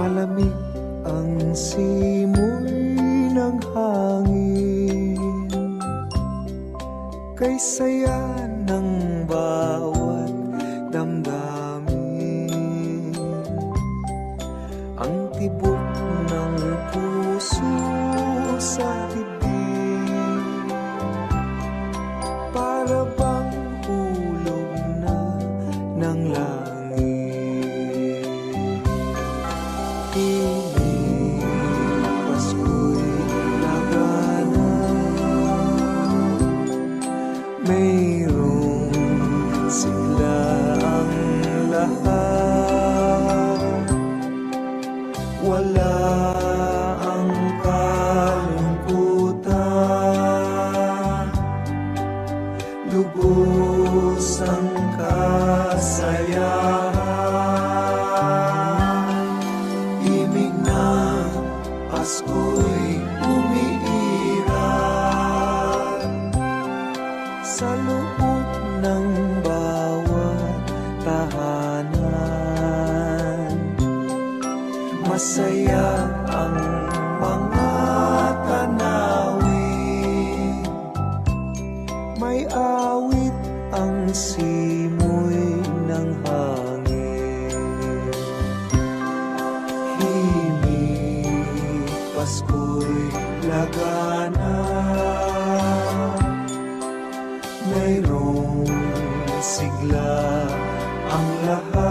Malamig ang simoy ng hangin. Kay ng bawat damdamin. Ang tibok Mayroong sigla ang lahat Wala ang kalungkutan. Lubos ang kasayahan Masaya ang mga tanawin. May awit ang simoy ng hangin. Himig Pasko'y lagana. Mayroong sigla ang lahat